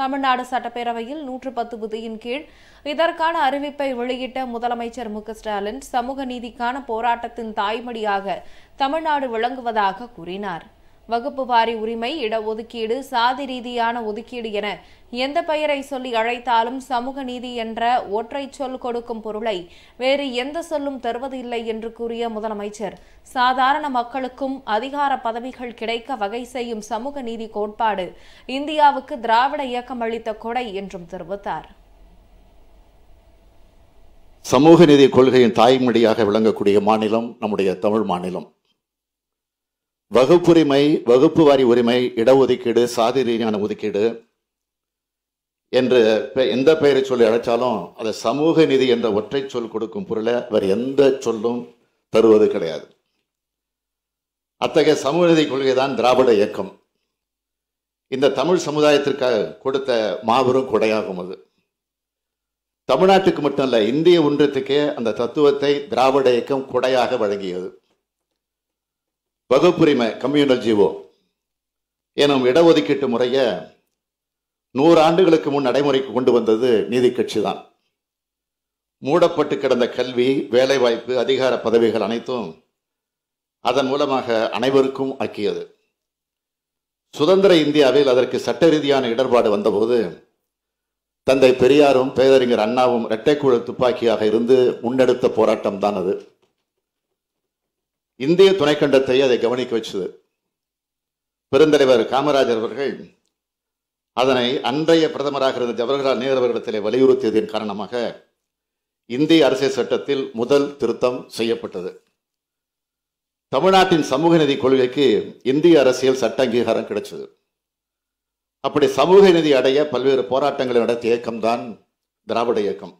தமிழ்நாடு சட்டப்பேரவையில் நூற்று பத்து விதியின் கீழ் இதற்கான அறிவிப்பை வெளியிட்ட முதலமைச்சர் மு ஸ்டாலின் சமூக நீதிக்கான போராட்டத்தின் தாய்மடியாக தமிழ்நாடு விளங்குவதாக கூறினார். வகுப்பு வாரி உரிமை இடஒதுக்கீடு சாதி ரீதியான ஒதுக்கீடு என எந்த பெயரை சொல்லி அழைத்தாலும் சமூக நீதி என்ற ஒற்றை சொல் கொடுக்கும் பொருளை வேறு எந்த சொல்லும் தருவதில்லை என்று கூறிய முதலமைச்சர். சாதாரண மக்களுக்கும் அதிகார பதவிகள் கிடைக்க வகை செய்யும் சமூக நீதி கோட்பாடு இந்தியாவுக்கு திராவிட இயக்கம் அளித்த கொடை என்றும் தெரிவித்தார். சமூக நீதி கொள்கையின் தாய்மொழியாக விளங்கக்கூடிய மாநிலம் நம்முடைய தமிழ் மாநிலம். வகுப்புரிமை வகுப்பு வாரி உரிமை இடஒதுக்கீடு சாதி ரீதியான ஒதுக்கீடு என்று பெ- எந்த பெயரை சொல்லி அழைச்சாலும் அதை சமூக நிதி என்ற ஒற்றை சொல் கொடுக்கும் பொருளை அவர் எந்த சொல்லும் தருவது கிடையாது. அத்தகைய சமூக நிதி கொள்கை தான் திராவிட இயக்கம். இந்த தமிழ் சமுதாயத்திற்காக கொடுத்த மாபெரும் கொடையாகும் அது. தமிழ்நாட்டுக்கு மட்டும் இல்லை இந்திய ஒன்றியத்துக்கே அந்த தத்துவத்தை திராவிட இயக்கம் கொடையாக வழங்கியது. வகுப்புரிமை கம்யூனல் ஜீவோ எனும் இடஒதுக்கீட்டு முறையை நூறு ஆண்டுகளுக்கு முன் நடைமுறைக்கு கொண்டு வந்தது நீதி கட்சி தான். மூடப்பட்டு கிடந்த கல்வி வேலைவாய்ப்பு அதிகார பதவிகள் அனைத்தும் அதன் மூலமாக அனைவருக்கும் ஆக்கியது. சுதந்திர இந்தியாவில் அதற்கு சட்ட ரீதியான இடர்பாடு வந்தபோது தந்தை பெரியாரும் பேரறிஞர் அண்ணாவும் இரட்டைக்குழல் துப்பாக்கியாக இருந்து முன்னெடுத்த போராட்டம் தான் அது. இந்திய துணைக்கண்டத்தை அதை கவனிக்க வச்சது. பெருந்தலைவர் காமராஜர் அவர்கள் அதனை அன்றைய பிரதமராக இருந்த ஜவஹர்லால் நேரு அவர்களிடத்திலே வலியுறுத்தியதன் காரணமாக இந்திய அரசியல் சட்டத்தில் முதல் திருத்தம் செய்யப்பட்டது. தமிழ்நாட்டின் சமூக நிதி கொள்கைக்கு இந்திய அரசியல் சட்ட அங்கீகாரம் கிடைச்சது. அப்படி சமூக நிதி அடைய பல்வேறு போராட்டங்களை நடத்திய இயக்கம்தான் திராவிட இயக்கம்.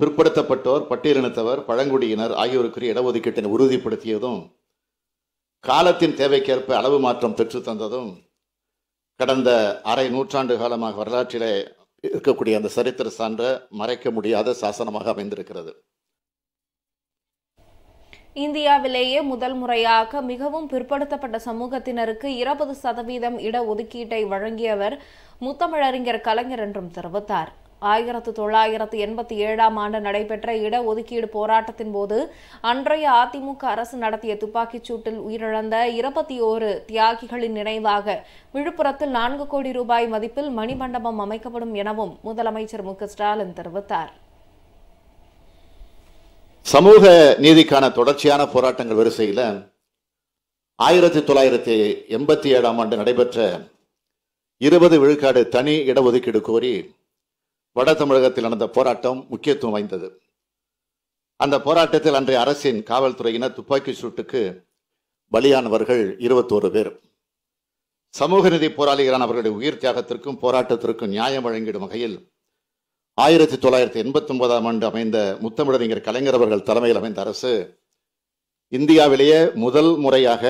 பிற்படுத்தப்பட்டோர் பட்டியலினத்தவர் பழங்குடியினர் ஆகியோருக்குரிய இடஒதுக்கீட்டினை உறுதிப்படுத்தியதும் காலத்தின் தேவைக்கேற்ப அளவு மாற்றம் பெற்று தந்ததும் கடந்த அரை நூற்றாண்டு காலமாக வரலாற்றிலே இருக்கக்கூடிய அந்த சரித்திர சான்ற மறைக்க முடியாத சாசனமாக அமைந்திருக்கிறது. இந்தியாவிலேயே முதல் முறையாக மிகவும் பிற்படுத்தப்பட்ட சமூகத்தினருக்கு இருபது சதவீதம் இடஒதுக்கீட்டை வழங்கியவர் முத்தமிழறிஞர் கலைஞர் என்றும் தெரிவித்தார். ஆயிரத்து தொள்ளாயிரத்து எண்பத்தி ஏழாம் ஆண்டு நடைபெற்ற இடஒதுக்கீடு போராட்டத்தின் போது அன்றைய அதிமுக அரசு நடத்திய துப்பாக்கிச் சூட்டில் உயிரிழந்த இருபத்தி ஓரு தியாகிகளின் நினைவாக விழுப்புரத்தில் நான்கு கோடி ரூபாய் மதிப்பில் மணிமண்டபம் அமைக்கப்படும் எனவும் முதலமைச்சர் மு ஸ்டாலின் தெரிவித்தார். சமூக நீதிக்கான தொடர்ச்சியான போராட்டங்கள் வரிசையில் ஆயிரத்தி தொள்ளாயிரத்தி எண்பத்தி ஏழாம் ஆண்டு நடைபெற்ற இருபது விழுக்காடு தனி இடஒதுக்கீடு கோரி வட தமிழகத்தில் நடந்த போராட்டம் முக்கியத்துவம் வாய்ந்தது. அந்த போராட்டத்தில் அன்றைய அரசின் காவல்துறையினர் துப்பாக்கி சூட்டுக்கு பலியானவர்கள் இருபத்தோரு பேர். சமூக நிதி போராளிகளான அவர்களுடைய உயிர் தியாகத்திற்கும் போராட்டத்திற்கும் நியாயம் வழங்கிடும் வகையில் ஆயிரத்தி தொள்ளாயிரத்தி எண்பத்தி ஒன்பதாம் ஆண்டு அமைந்த முத்தமிழறிஞர் கலைஞர் அவர்கள் தலைமையில் அமைந்த அரசு இந்தியாவிலேயே முதல் முறையாக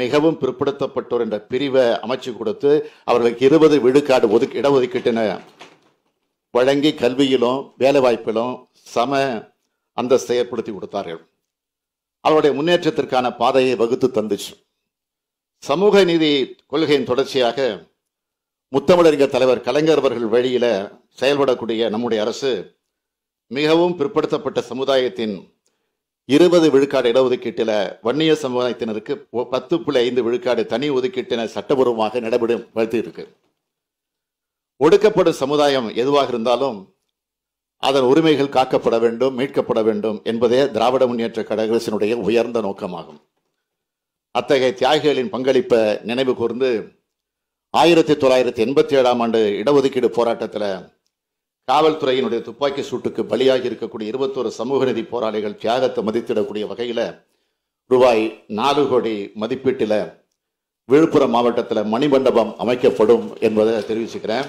மிகவும் பிற்படுத்தப்பட்டோர் என்ற பிரிவை அமைச்சு கொடுத்து அவர்களுக்கு இருபது விழுக்காடு ஒதுக்கு இடஒதுக்கீட்டின வழங்கி கல்வியிலும் வேலைவாய்ப்பிலும் சம அந்தஸ்தை ஏற்படுத்தி கொடுத்தார்கள். அவருடைய முன்னேற்றத்திற்கான பாதையை வகுத்து தந்துச்சு. சமூக நீதி கொள்கையின் தொடர்ச்சியாக முத்தமிழறிஞர் தலைவர் கலைஞர் அவர்கள் வழியில் செயல்படக்கூடிய நம்முடைய அரசு மிகவும் பிற்படுத்தப்பட்ட சமுதாயத்தின் இருபது விழுக்காடு இடஒதுக்கீட்டில் வன்னிய சமுதாயத்தினருக்கு பத்து புள்ளி ஐந்து விழுக்காடு தனி ஒதுக்கீட்டினை சட்டபூர்வமாக நடைபெறும் இருக்கு. ஒடுக்கப்படும் சமுதாயம் எதுவாக இருந்தாலும் அதன் உரிமைகள் காக்கப்பட வேண்டும் மீட்கப்பட வேண்டும் என்பதே திராவிட முன்னேற்ற கழகத்தினுடைய உயர்ந்த நோக்கமாகும். அத்தகைய தியாகிகளின் பங்களிப்பை நினைவு கூர்ந்து ஆயிரத்தி தொள்ளாயிரத்தி எண்பத்தி ஏழாம் ஆண்டு இடஒதுக்கீடு போராட்டத்தில் காவல்துறையினுடைய துப்பாக்கி சூட்டுக்கு பலியாகி இருக்கக்கூடிய இருபத்தோரு சமூக நீதி போராளிகள் தியாகத்தை மதித்திடக்கூடிய வகையில் ரூபாய் நாலு கோடி மதிப்பீட்டில் விழுப்புரம் மாவட்டத்தில் மணிமண்டபம் அமைக்கப்படும் என்பதை தெரிவிச்சுக்கிறேன்.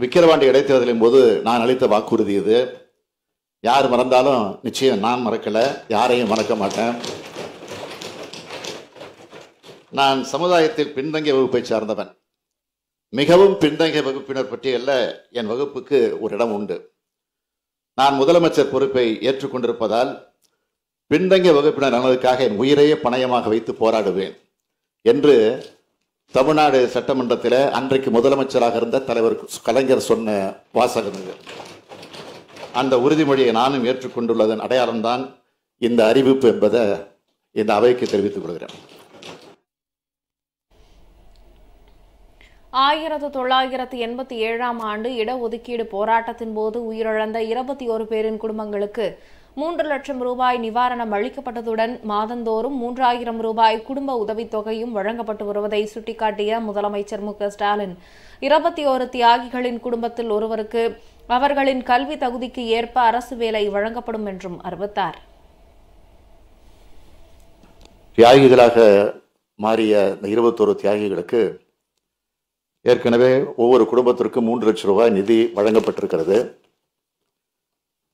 விக்கிரவாண்டி இடைத்தேர்தலின் போது நான் அளித்த வாக்குறுதி இது. யார் மறந்தாலும் நிச்சயம் நான் மறக்கலை யாரையும் மறக்க மாட்டேன். நான் சமுதாயத்தில் பின்தங்கிய வகுப்பை சார்ந்தவன். மிகவும் பின்தங்கிய வகுப்பினர் பட்டியலில் என் வகுப்புக்கு ஒரு இடம் உண்டு. நான் முதலமைச்சர் பொறுப்பை ஏற்றுக்கொண்டிருப்பதால் பின்தங்கிய வகுப்பினர் நலனுக்காக என் உயிரையே பணயமாக வைத்து போராடுவேன் என்று தமிழ்நாடு சட்டமன்றத்தில் அன்றைக்கு முதலமைச்சராக இருந்த தலைவர் கலைஞர் சொன்ன வாசகம் இது. அந்த உறுதிமொழியை நானும் ஏற்றுக்கொண்டுள்ளதன் அடையாளம்தான் இந்த அறிவிப்பு என்பதை இந்த அவைக்கு தெரிவித்துக் கொள்கிறேன். ஆயிரத்து தொள்ளாயிரத்து எண்பத்தி ஏழாம் ஆண்டு இடஒதுக்கீடு போராட்டத்தின் போது உயிரிழந்த இருபத்தி ஒரு பேரின் குடும்பங்களுக்கு மூன்று லட்சம் ரூபாய் நிவாரணம் அளிக்கப்பட்டதுடன் மாதந்தோறும் மூன்றாயிரம் ரூபாய் குடும்ப உதவித்தொகையும் வழங்கப்பட்டு வருவதை சுட்டிக்காட்டிய முதலமைச்சர் மு க ஸ்டாலின். இருபத்தி ஒரு தியாகிகளின் குடும்பத்தில் ஒருவருக்கு அவர்களின் கல்வி தகுதிக்கு ஏற்ப அரசு வேலை வழங்கப்படும் என்றும் அறிவித்தார். தியாகிகளாக மாறிய இந்த இருபத்தோரு தியாகிகளுக்கு ஏற்கனவே ஒவ்வொரு குடும்பத்திற்கும் மூன்று லட்சம் ரூபாய் நிதி வழங்கப்பட்டிருக்கிறது.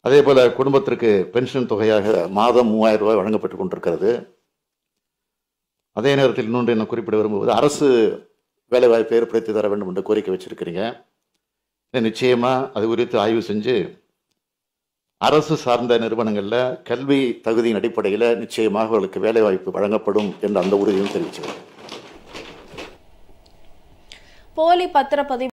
அதே போல குடும்பத்திற்கு பென்ஷன் தொகையாக மாதம் மூவாயிரம் ரூபாய் வழங்கப்பட்டு கொண்டிருக்கிறது. அதே நேரத்தில் இன்னொன்று என்ன குறிப்பிட விரும்புவது அரசு வேலைவாய்ப்பை ஏற்படுத்தி தர வேண்டும் என்று கோரிக்கை வச்சிருக்கிறீங்க. நிச்சயமாக அது குறித்து ஆய்வு செஞ்சு அரசு சார்ந்த நிறுவனங்களில் கல்வி தகுதியின் அடிப்படையில் நிச்சயமாக அவர்களுக்கு வேலைவாய்ப்பு வழங்கப்படும் என்ற அந்த உறுதியும் தெரிவிச்சுக்கிறேன். போலி பத்திரப்பதிவு